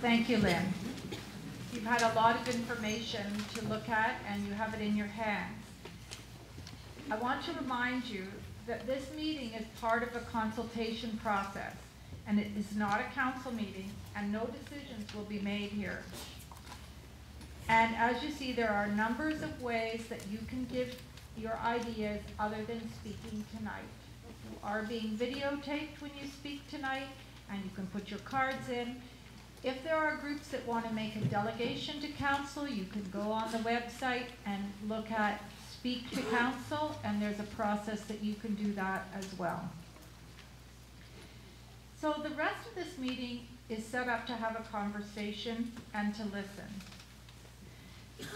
Thank you, Lynn. You've had a lot of information to look at and you have it in your hands. I want to remind you that this meeting is part of a consultation process and it is not a council meeting and no decisions will be made here. And as you see, there are numbers of ways that you can give your ideas other than speaking tonight. You are being videotaped when you speak tonight and you can put your cards in. If there are groups that want to make a delegation to council, you can go on the website and look at speak to council, and there's a process that you can do that as well. So the rest of this meeting is set up to have a conversation and to listen.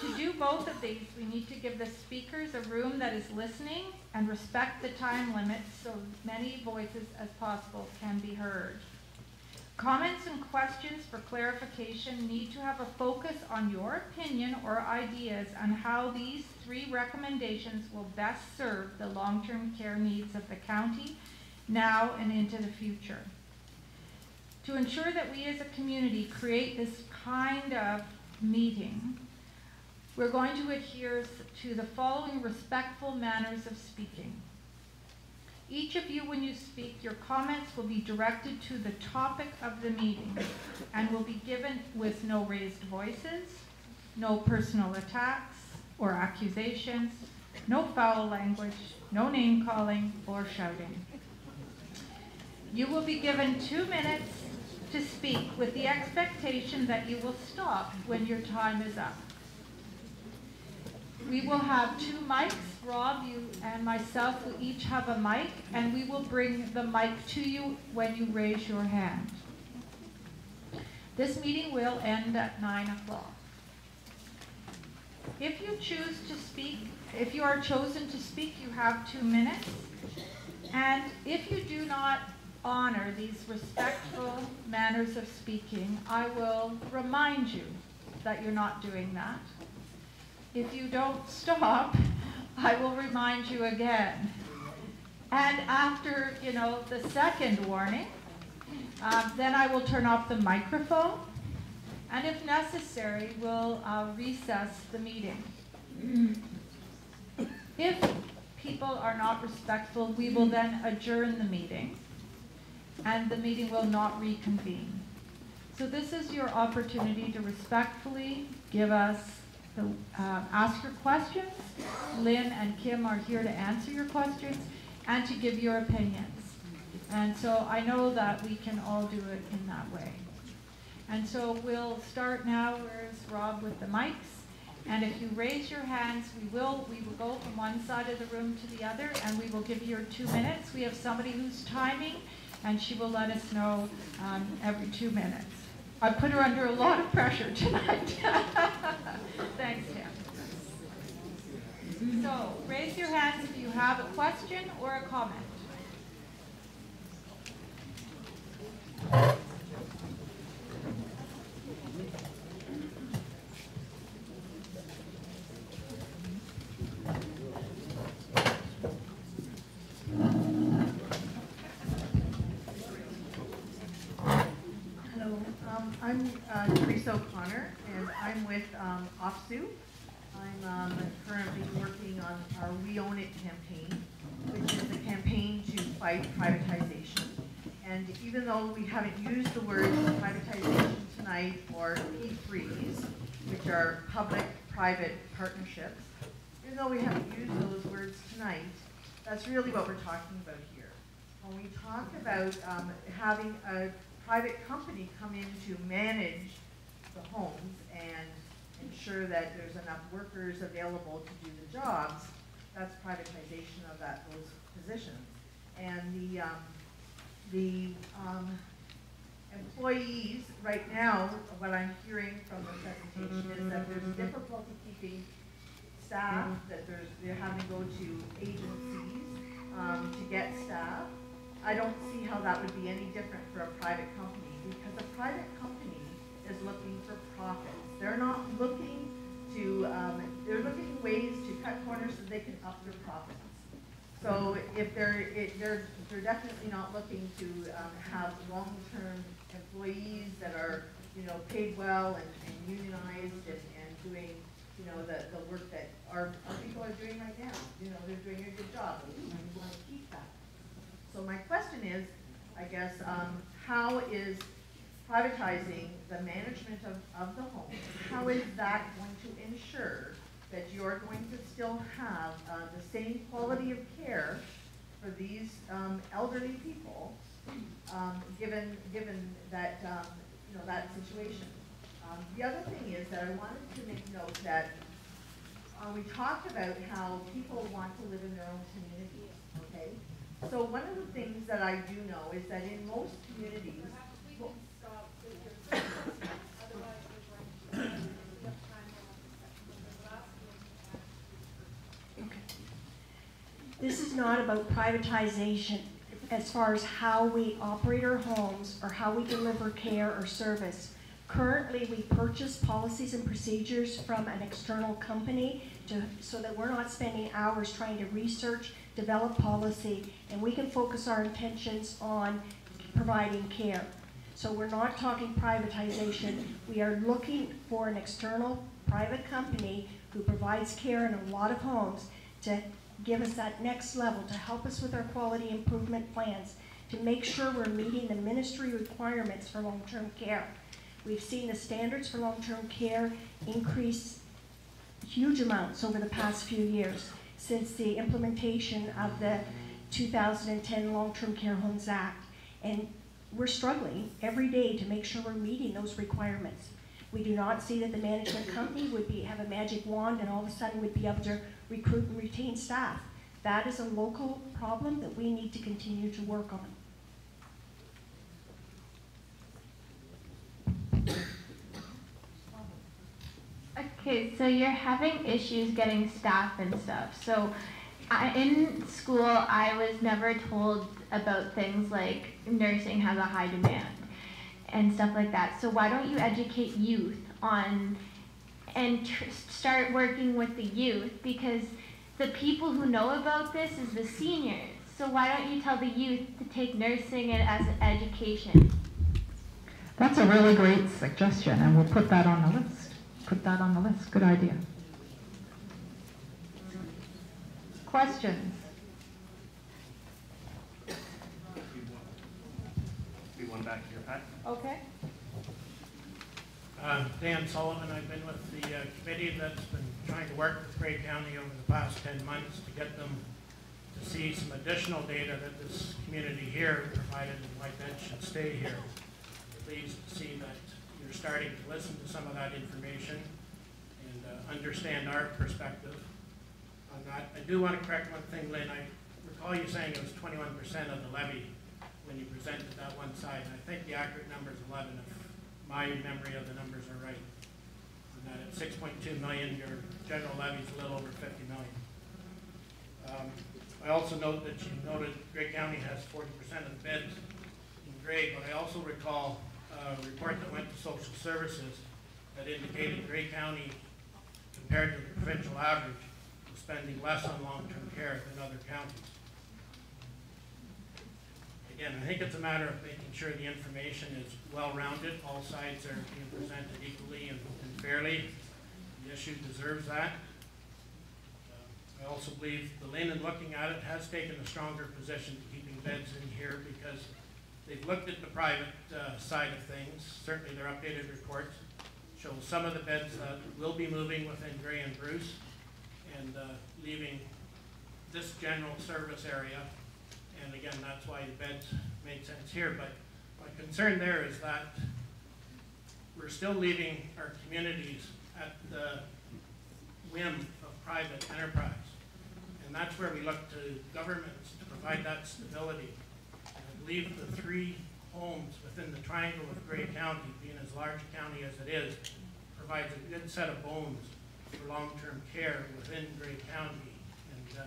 To do both of these, we need to give the speakers a room that is listening and respect the time limits so many voices as possible can be heard. Comments and questions for clarification need to have a focus on your opinion or ideas on how these three recommendations will best serve the long-term care needs of the county now and into the future. To ensure that we as a community create this kind of meeting, we're going to adhere to the following respectful manners of speaking. Each of you, when you speak, your comments will be directed to the topic of the meeting and will be given with no raised voices, no personal attacks or accusations, no foul language, no name calling or shouting. You will be given two minutes to speak with the expectation that you will stop when your time is up. We will have two mics. Rob, you and myself will each have a mic, and we will bring the mic to you when you raise your hand. This meeting will end at 9 o'clock. If you choose to speak, if you are chosen to speak, you have two minutes. And if you do not honor these respectful manners of speaking, I will remind you that you're not doing that. If you don't stop, I will remind you again. And after, you know, the second warning, um, then I will turn off the microphone. And if necessary, we'll uh, recess the meeting. If people are not respectful, we will then adjourn the meeting and the meeting will not reconvene. So this is your opportunity to respectfully give us the, uh, ask your questions. Lynn and Kim are here to answer your questions and to give your opinions. And so I know that we can all do it in that way. And so we'll start now. Where's Rob with the mics? And if you raise your hands, we will we will go from one side of the room to the other, and we will give you your two minutes. We have somebody who's timing, and she will let us know um, every two minutes. I put her under a lot of pressure tonight. Thanks, Tim. So raise your hands if you have a question or a comment. Hello, um, I'm uh, Teresa O'Connor, and I'm with um, OPSEU. I'm um, currently working on our We Own It campaign, which is a campaign to fight privatization. And even though we haven't used the word privatization tonight or P3s, which are public-private partnerships, even though we haven't used those words tonight, that's really what we're talking about here. When we talk about um, having a private company come in to manage the homes and ensure that there's enough workers available to do the jobs, that's privatization of that, those positions. And the, um, the, um, employees, right now, what I'm hearing from the presentation is that there's difficulty keeping staff, that there's, they're having to go to agencies, um, to get staff. I don't see how that would be any different for a private company, because a private company is looking for profits. They're not looking to, um, they're looking ways to cut corners so they can up their profits. So if they're, it, they're, they're definitely not looking to, um, have long-term employees that are you know, paid well and, and unionized and, and doing, you know, the, the work that our, our people are doing right now. You know, they're doing a good job, we want to keep that. So my question is, I guess, um, how is privatizing the management of, of the home, how is that going to ensure that you're going to still have, uh, the same quality of care for these, um, elderly people, um, given, given that, um, you know, that situation? Um, the other thing is that I wanted to make note that, uh, we talked about how people want to live in their own communities, okay? So one of the things that I do know is that in most communities. This is not about privatization as far as how we operate our homes or how we deliver care or service. Currently, we purchase policies and procedures from an external company to, so that we're not spending hours trying to research, develop policy, and we can focus our intentions on providing care. So we're not talking privatization. We are looking for an external private company who provides care in a lot of homes to give us that next level, to help us with our quality improvement plans, to make sure we're meeting the ministry requirements for long-term care. We've seen the standards for long-term care increase huge amounts over the past few years since the implementation of the 2010 Long-Term Care Homes Act. And we're struggling every day to make sure we're meeting those requirements. We do not see that the management company would be, have a magic wand and all of a sudden would be able to recruit and retain staff. That is a local problem that we need to continue to work on. Okay, so you're having issues getting staff and stuff. So I, in school, I was never told about things like nursing has a high demand and stuff like that. So why don't you educate youth on and tr- start working with the youth because the people who know about this is the seniors. So why don't you tell the youth to take nursing as an education? That's a really great suggestion, and we'll put that on the list. Put that on the list. Good idea. Questions? Be one back here, Pat. Okay. Uh, Dan Sullivan, I've been with the uh, committee that's been trying to work with Grey County over the past 10 months to get them to see some additional data that this community here provided, and like that should stay here. Pleased to see that you're starting to listen to some of that information and uh, understand our perspective on that. I do want to correct one thing, Lynn. I recall you saying it was 21% of the levy when you presented that one side. And I think the accurate number is 11, if my memory of the numbers are right. And that at 6.2 million, your general levy is a little over 50 million. Um, I also note that you noted Grey County has 40% of the beds in Grey, but I also recall a report that went to social services that indicated Grey County, compared to the provincial average, spending less on long-term care than other counties. Again, I think it's a matter of making sure the information is well-rounded, all sides are being presented equally and and fairly. The issue deserves that. Uh, I also believe the LHIN, looking at it, has taken a stronger position to keeping beds in here because they've looked at the private uh, side of things. Certainly their updated reports show some of the beds that will be moving within Grey and Bruce and uh, leaving this general service area and again, that's why the beds made sense here, but my concern there is that we're still leaving our communities at the whim of private enterprise. And that's where we look to governments to provide that stability. And believe the three homes within the triangle of Grey County, being as large a county as it is, provides a good set of bones for long-term care within Grey County. And, uh,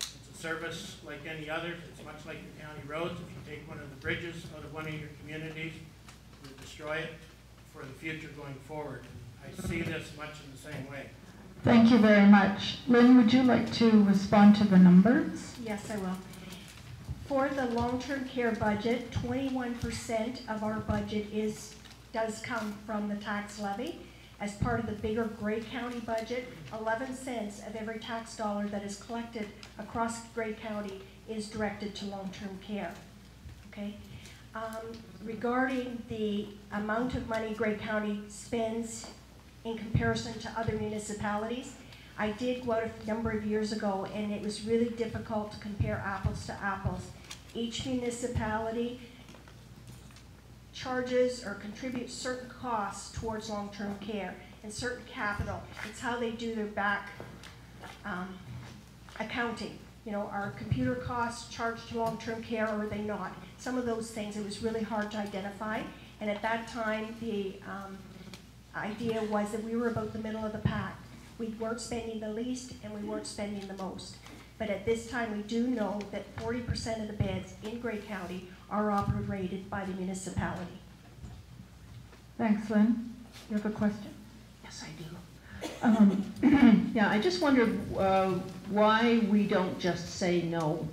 it's a service like any other. It's much like the county roads. If you take one of the bridges out of one of your communities, you destroy it for the future going forward. And I see this much in the same way. Thank you very much. Lynn, would you like to respond to the numbers? Yes, I will. For the long-term care budget, twenty-one percent of our budget is does come from the tax levy. As part of the bigger Grey County budget, eleven cents of every tax dollar that is collected across Grey County is directed to long-term care, okay? Um, regarding the amount of money Grey County spends in comparison to other municipalities, I did go out a number of years ago, and it was really difficult to compare apples to apples. Each municipality charges or contributes certain costs towards long-term care and certain capital. It's how they do their back um, accounting. You know, are computer costs charged to long-term care or are they not? Some of those things, it was really hard to identify. And at that time, the um, idea was that we were about the middle of the pack. We weren't spending the least and we weren't spending the most. But at this time, we do know that forty percent of the beds in Grey County are operated by the municipality. Thanks, Lynn. You have a question? Yes, I do. Um, Yeah, I just wonder uh, why we don't just say no.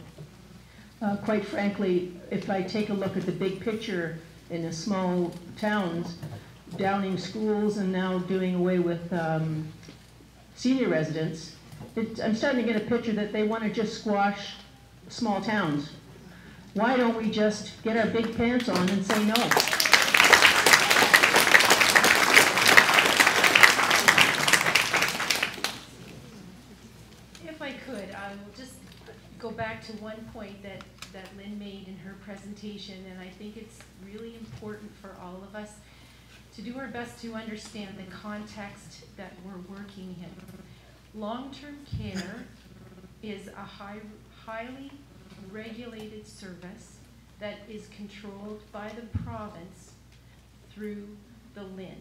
Uh, Quite frankly, if I take a look at the big picture in the small towns, downing schools and now doing away with um, senior residents, it- I'm starting to get a picture that they want to just squash small towns. Why don't we just get our big pants on and say no? If I could, I will just go back to one point that, that Lynn made in her presentation, and I think it's really important for all of us to do our best to understand the context that we're working in. Long-term care is a high, highly regulated service that is controlled by the province through the LHIN.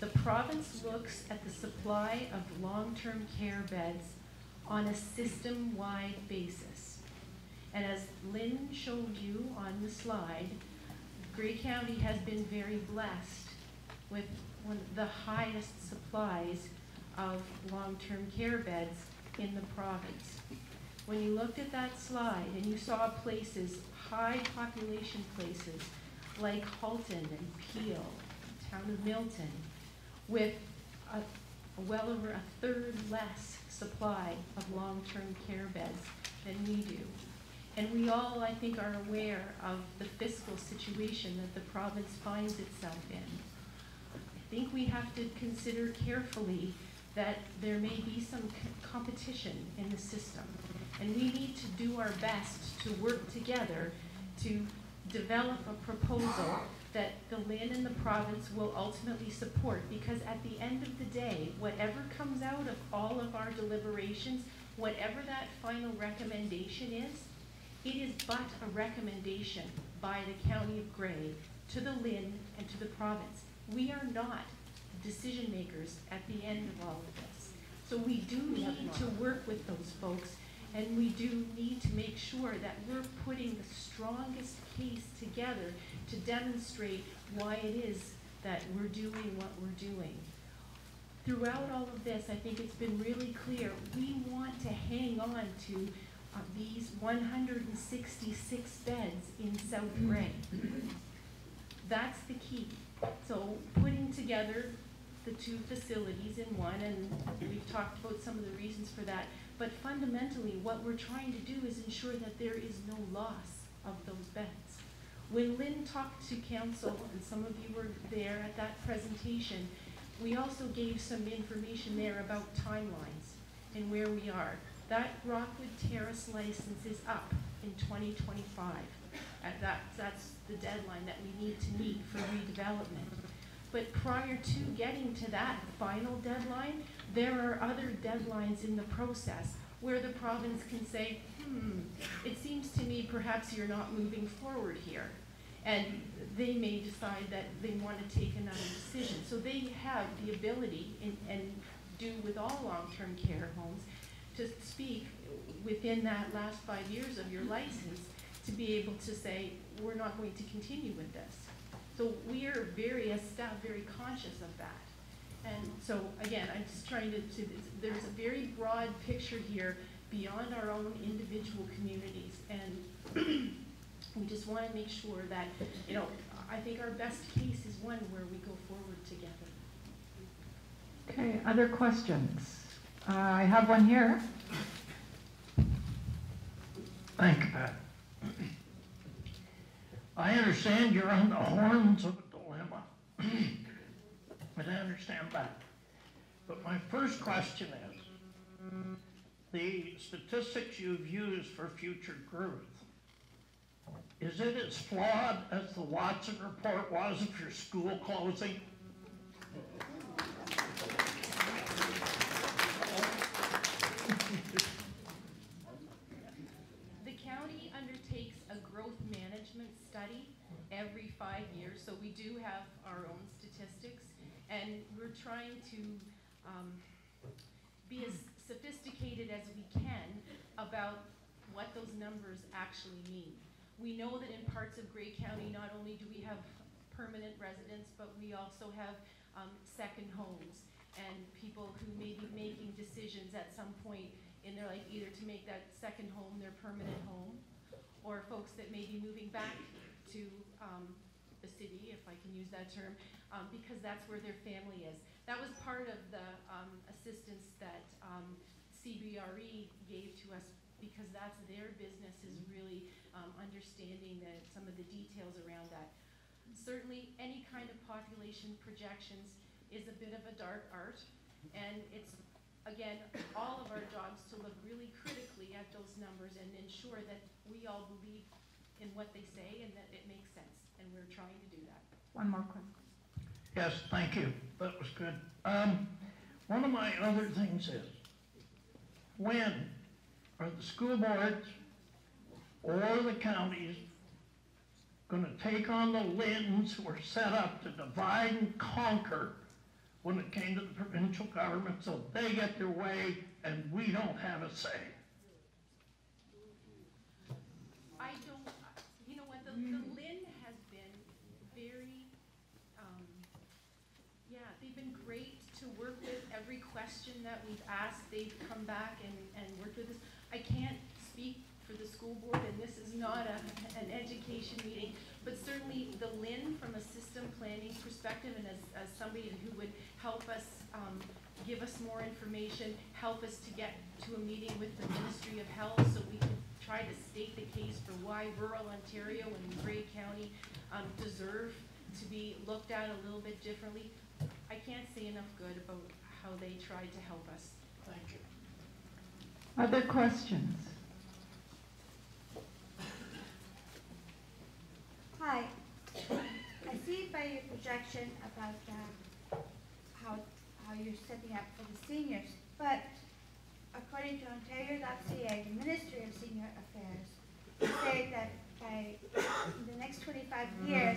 The province looks at the supply of long-term care beds on a system-wide basis. And as Lynn showed you on the slide, Grey County has been very blessed with one of the highest supplies of long-term care beds in the province. When you looked at that slide and you saw places, high population places, like Halton and Peel, town of Milton, with a, well over a third less supply of long-term care beds than we do. And we all, I think, are aware of the fiscal situation that the province finds itself in. I think we have to consider carefully that there may be some competition in the system. And we need to do our best to work together to develop a proposal that the LHIN and the province will ultimately support. Because at the end of the day, whatever comes out of all of our deliberations, whatever that final recommendation is, it is but a recommendation by the County of Grey to the LHIN and to the province. We are not decision makers at the end of all of this. So we do need to work with those folks, and we do need to make sure that we're putting the strongest case together to demonstrate why it is that we're doing what we're doing. Throughout all of this, I think it's been really clear, we want to hang on to uh, these one hundred and sixty-six beds in South Grey. That's the key. So putting together the two facilities in one, and we've talked about some of the reasons for that, but fundamentally, what we're trying to do is ensure that there is no loss of those beds. When Lynn talked to council, and some of you were there at that presentation, we also gave some information there about timelines and where we are. That Rockwood Terrace license is up in twenty twenty-five. And that, that's the deadline that we need to meet for redevelopment. But prior to getting to that final deadline, there are other deadlines in the process where the province can say, hmm, it seems to me perhaps you're not moving forward here. And they may decide that they want to take another decision. So they have the ability, and, and do with all long-term care homes, to speak within that last five years of your license to be able to say, we're not going to continue with this. So we are very, as staff, very conscious of that. And so, again, I'm just trying to, to, there's a very broad picture here beyond our own individual communities. And we just want to make sure that, you know, I think our best case is one where we go forward together. Okay, other questions? Uh, I have one here. Thank you, Pat. I understand you're on the horns of a dilemma. And I understand that. But my first question is, the statistics you've used for future growth, is it as flawed as the Watson report was of your school closing? The county undertakes a growth management study every five years, so we do have our own statistics. And we're trying to um, be as sophisticated as we can about what those numbers actually mean. We know that in parts of Grey County, not only do we have permanent residents, but we also have um, second homes and people who may be making decisions at some point in their life, either to make that second home their permanent home, or folks that may be moving back to um, the city, if I can use that term, um, because that's where their family is. That was part of the um, assistance that um, CBRE gave to us because that's their business is really um, understanding the, some of the details around that. Certainly, any kind of population projections is a bit of a dark art, and it's, again, all of our jobs to look really critically at those numbers and ensure that we all believe in what they say and that it makes sense, and we're trying to do that. One more question. Yes, thank you. That was good. Um, one of my other things is, when are the school boards or the counties gonna take on the LHINs who were set up to divide and conquer when it came to the provincial government so they get their way and we don't have a say? I don't, you know what, the, the LHIN has been very, um, yeah, they've been great to work with. Every question that we've asked, they've come back and, and worked with us. I can't speak for the school board, and this is not a, an education meeting, but certainly the LHIN, from a system planning perspective, and as, as somebody who would help us, um, give us more information, help us to get to a meeting with the Ministry of Health, so we can try to state the case for why rural Ontario and Grey County, um, deserve to be looked at a little bit differently. I can't say enough good about how they tried to help us. Thank you. Other questions? Hi. I see by your projection about uh, how, how you're setting up for the seniors, but according to Ontario.ca, the Ministry of Senior Affairs, say that by the next 25 years,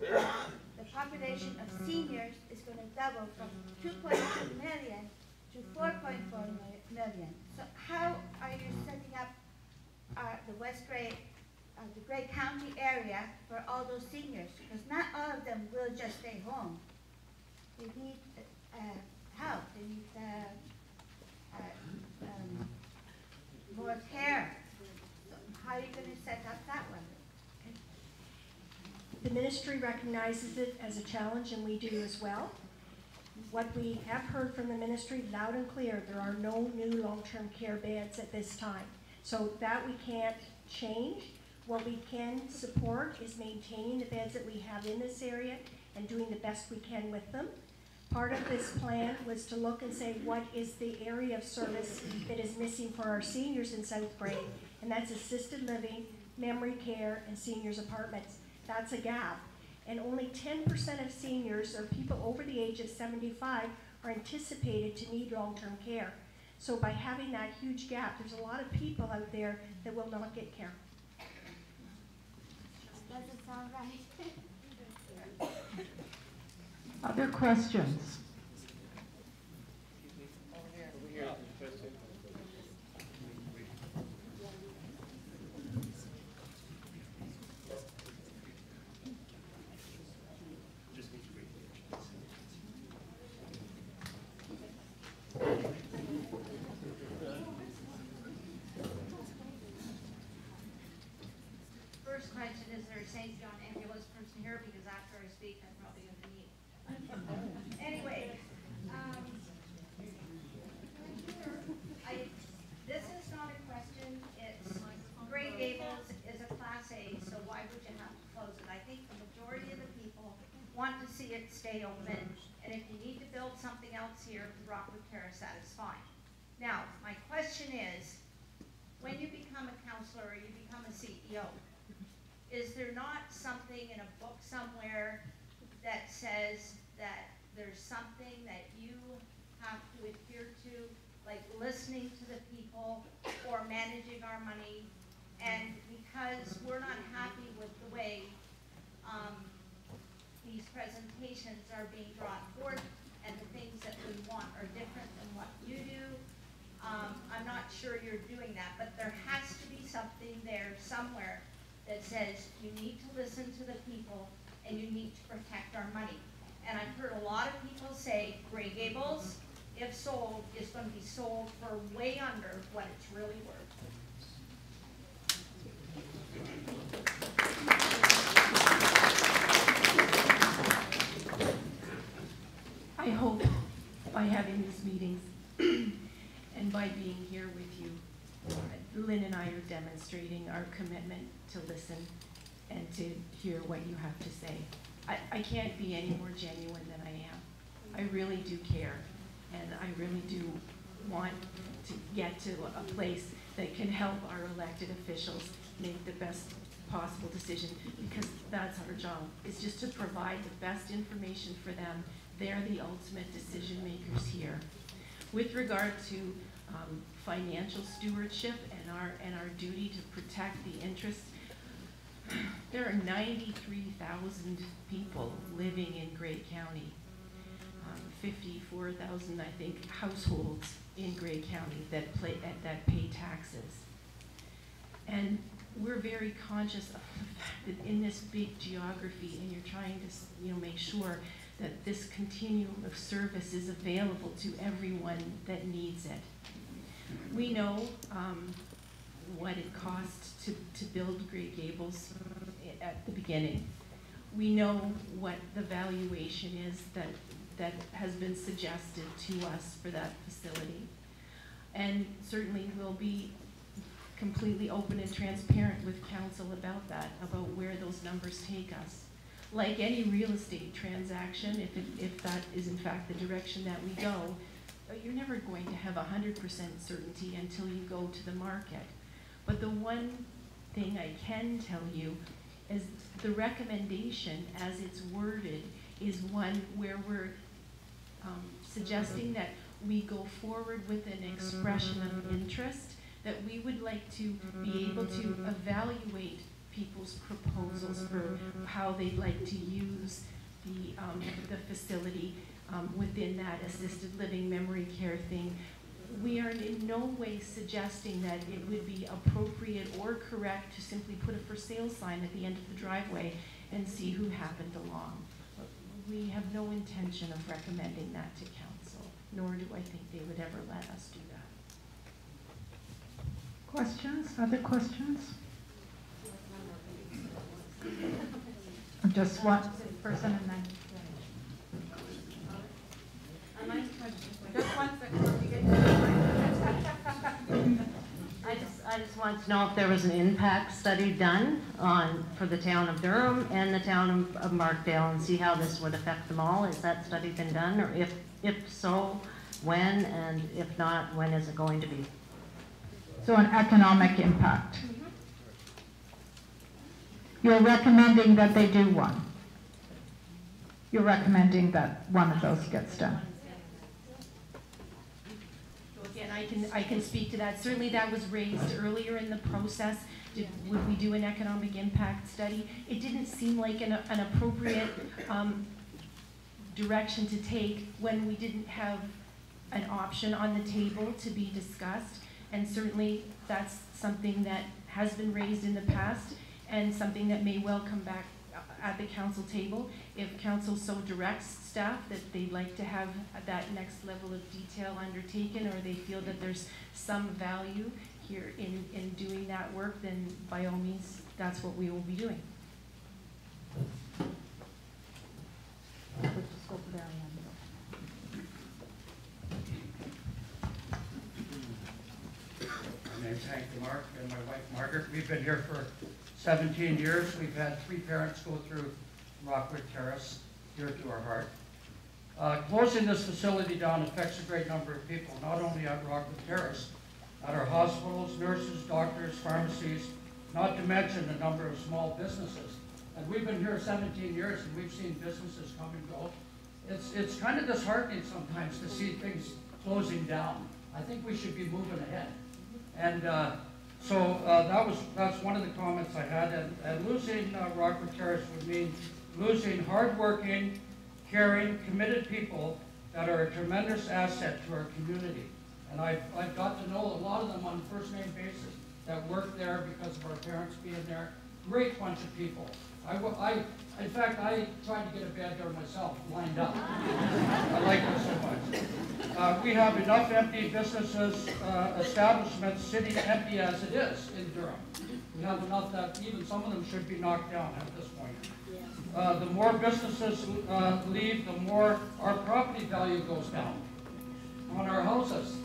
the population of seniors is going to double from 2.2 million to 4.4 million. So how are you setting up uh, the West Grey uh, the Grey County area for all those seniors, because not all of them will just stay home. They need, uh, help, they need, uh, uh, um, more care. So how are you set up that one? The ministry recognizes it as a challenge, and we do as well. What we have heard from the ministry loud and clear, there are no new long-term care beds at this time. So that we can't change. What we can support is maintaining the beds that we have in this area and doing the best we can with them. Part of this plan was to look and say, what is the area of service that is missing for our seniors in South Grey? And that's assisted living, memory care, and seniors apartments. That's a gap. And only ten percent of seniors or people over the age of seventy-five are anticipated to need long-term care. So by having that huge gap, there's a lot of people out there that will not get care. Doesn't sound right. Other questions? Want to see it stay open, and if you need to build something else here, Rockwood Terrace, that is fine. Now, my question is, when you become a counselor or you become a CEO, is there not something in a book somewhere that says that there's something that you have to adhere to, like listening to the people or managing our money? And because we're not happy with the way, um, presentations are being brought forth and the things that we want are different than what you do, um, I'm not sure you're doing that, but there has to be something there somewhere that says you need to listen to the people and you need to protect our money. And I've heard a lot of people say Grey Gables, if sold, is gonna be sold for way under what it's really worth. I hope by having these meetings and by being here with you, Lynn and I are demonstrating our commitment to listen and to hear what you have to say. I, I can't be any more genuine than I am. I really do care, and I really do want to get to a place that can help our elected officials make the best possible decision, because that's our job, is just to provide the best information for them. They're the ultimate decision makers here. With regard to um, financial stewardship and our, and our duty to protect the interests, there are 93,000 people living in Grey County. Um, 54,000, I think, households in Grey County that play, that- that pay taxes. And we're very conscious of the fact that in this big geography, and you're trying to, you know, make sure that this continuum of service is available to everyone that needs it. We know um, what it cost to, to build Grey Gables at the beginning. We know what the valuation is that, that has been suggested to us for that facility. And certainly we'll be completely open and transparent with council about that, about where those numbers take us. Like any real estate transaction, if, it- if that is in fact the direction that we go, uh, you're never going to have hundred percent certainty until you go to the market. But the one thing I can tell you is the recommendation as it's worded is one where we're um, suggesting that we go forward with an expression of interest, that we would like to be able to evaluate people's proposals for how they'd like to use the, um, the facility um, within that assisted living memory care thing. We are in no way suggesting that it would be appropriate or correct to simply put a for sale sign at the end of the driveway and see who happened along. We have no intention of recommending that to council, nor do I think they would ever let us do that. Questions, other questions? Just one person and then. Just one second, let me get I just, I just want to know if there was an impact study done on, for the town of Durham and the town of- of Markdale and see how this would affect them all? Has that study been done, or if, if so, when, and if not, when is it going to be? So an economic impact. You're recommending that they do one. You're recommending that one of those gets done. So again, I can, I can speak to that. Certainly that was raised earlier in the process. Did, would we do an economic impact study? It didn't seem like an, an appropriate, um, direction to take when we didn't have an option on the table to be discussed. And certainly that's something that has been raised in the past and something that may well come back at the council table. If council so directs staff that they'd like to have that next level of detail undertaken or they feel that there's some value here in, in doing that work, then by all means, that's what we will be doing. My name's Hank DeMark and my wife Margaret. We've been here for 17 years. We've had three parents go through Rockwood Terrace, dear to our heart. Uh, Closing this facility down affects a great number of people, not only at Rockwood Terrace, at our hospitals, nurses, doctors, pharmacies, not to mention the number of small businesses. And we've been here 17 years and we've seen businesses come and go. It's, it's kind of disheartening sometimes to see things closing down. I think we should be moving ahead. And uh, so uh, that was, that's one of the comments I had. And, and losing uh, Rockwood Terrace would mean losing hardworking, caring, committed people that are a tremendous asset to our community. And I've, I've got to know a lot of them on first name basis that work there because of our parents being there. Great bunch of people. I, I, in fact, I tried to get a bed there myself, lined up. I like it so much. Uh, we have enough empty businesses, uh, establishments sitting empty as it is in Durham. We have enough that even some of them should be knocked down at this point. Uh, the more businesses uh, leave, the more our property value goes down on our houses.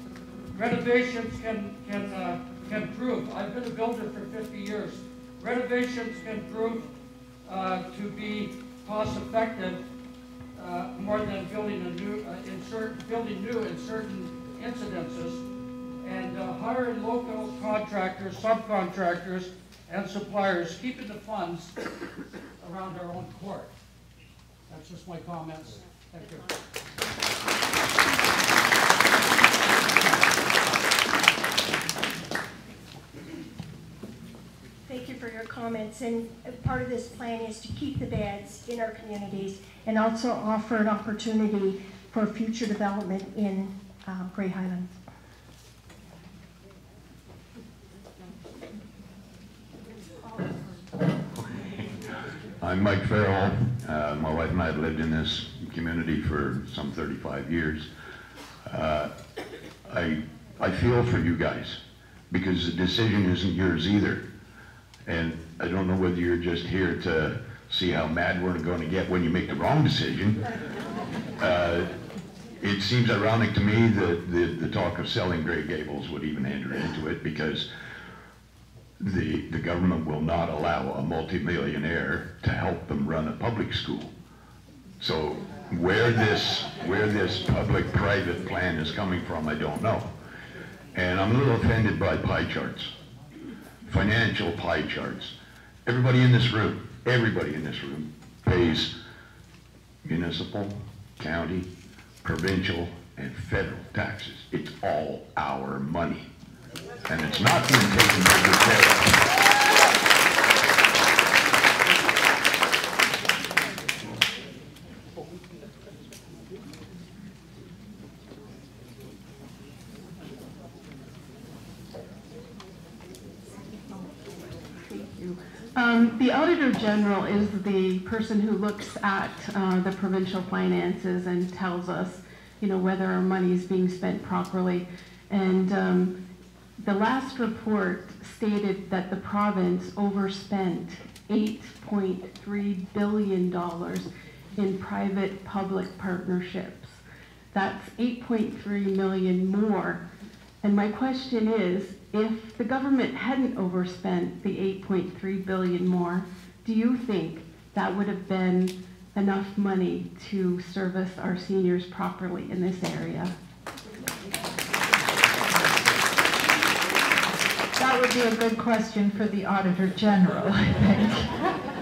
Renovations can, can, uh, can prove, I've been a builder for 50 years, renovations can prove uh, to be cost effective uh, more than building a new, uh, in certain, building new in certain incidences. And uh, hiring local contractors, subcontractors, and suppliers, keeping the funds around our own court. That's just my comments. Thank you. Thank you for your comments, and part of this plan is to keep the beds in our communities and also offer an opportunity for future development in uh, Grey Highlands. I'm Mike Farrell. Uh, my wife and I have lived in this community for some 35 years. Uh, I, I feel for you guys because the decision isn't yours either. And I don't know whether you're just here to see how mad we're going to get when you make the wrong decision. Uh, it seems ironic to me that the, the talk of selling Grey Gables would even enter into it because the, the government will not allow a multimillionaire to help them run a public school. So where this, where this public-private plan is coming from, I don't know. And I'm a little offended by pie charts, financial pie charts. Everybody in this room, everybody in this room pays municipal, county, provincial, and federal taxes. It's all our money. And it's not being taken very good care of. Um, the Auditor General is the person who looks at uh, the provincial finances and tells us, you know, whether our money is being spent properly. And um, the last report stated that the province overspent $8.3 billion in private-public partnerships. That's 8.3 million more. And my question is, if the government hadn't overspent the 8.3 billion more, do you think that would have been enough money to service our seniors properly in this area? That would be a good question for the Auditor General, I think.